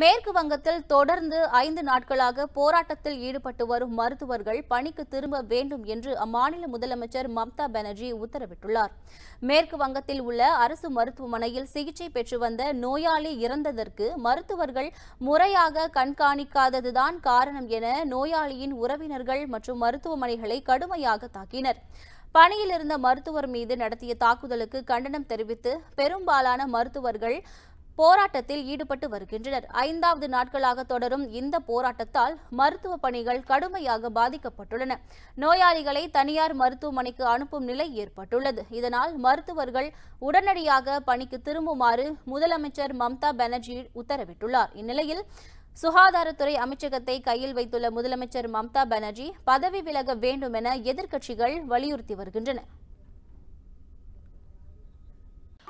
மேற்கு வங்கத்தில் தொடர்ந்து ஐந்து நாட்களாக போராட்டத்தில் ஈடுபட்டு வரும் மருத்துவர்கள் பணிக்கு திரும்ப வேண்டும் என்று அம்மாநில முதலமைச்சர் மம்தா பானர்ஜி உத்தரவிட்டுள்ளார். மேற்கு வங்கத்தில் உள்ள அரசு மருத்துவமனையில் சிகிச்சை பெற்று வந்த நோயாளி இறந்ததற்கு மருத்துவர்கள் முறையாக கண்காணிக்காததுதான் காரணம் என நோயாளியின் உறவினர்கள் மற்றும் மருத்துவமனைகளை கடுமையாக தாக்கினர். பணியில் இருந்த மருத்துவர் மீது நடத்திய தாக்குதலுக்கு கண்டனம் தெரிவித்து பெரும்பாலான மருத்துவர்கள் போராட்டத்தில் ஈடுபட்டு வருகின்றனர். ஐந்தாவது நாட்களாக தொடரும் இந்த போராட்டத்தால் மருத்துவ பணிகள் கடுமையாக பாதிக்கப்பட்டுள்ளன. நோயாளிகளை தனியார் மருத்துவமனைக்கு அனுப்பும் நிலை ஏற்பட்டுள்ளது. இதனால் மருத்துவர்கள் உடனடியாக பணிக்கு திரும்புமாறு முதலமைச்சர் மம்தா பானர்ஜி உத்தரவிட்டுள்ளார். இந்நிலையில் சுகாதாரத்துறை அமைச்சகத்தை கையில் வைத்துள்ள முதலமைச்சர் மம்தா பானர்ஜி பதவி விலக வேண்டும் என எதிர்க்கட்சிகள் வலியுறுத்தி வருகின்றன.